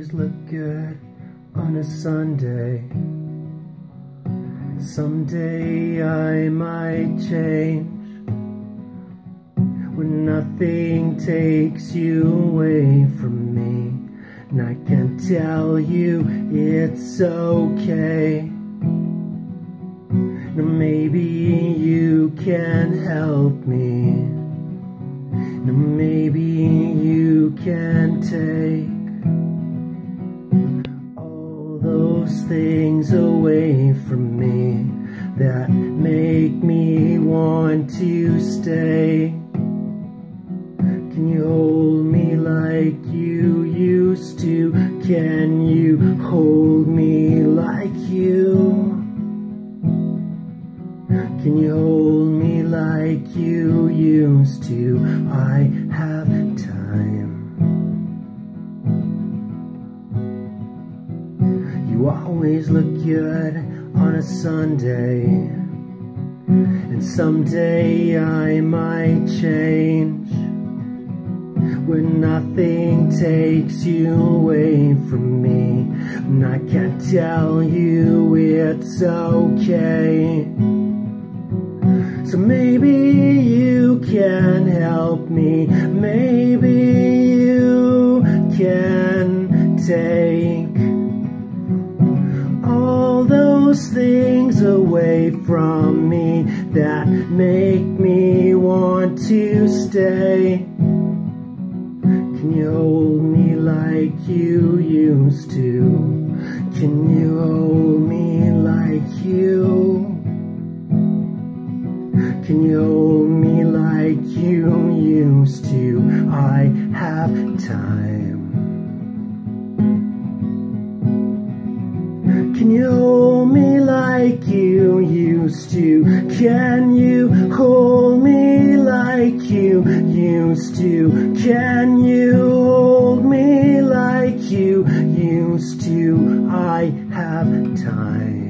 always look good on a Sunday. Someday I might change when nothing takes you away from me. And I can tell you it's okay. Now maybe you can help me. Now maybe you can take those things away from me that make me want to stay. Can you hold me like you used to? Can you hold me like you? Can you hold me like you used to? I have time. Always look good on a Sunday. And someday I might change when nothing takes you away from me. And I can't tell you it's okay. So maybe you can those things away from me that make me want to stay. Can you hold me like you used to? Can you hold me like you? Can you hold me like you used to? I have time. like you used to? Can you hold me like you used to? Can you hold me like you used to? I have time.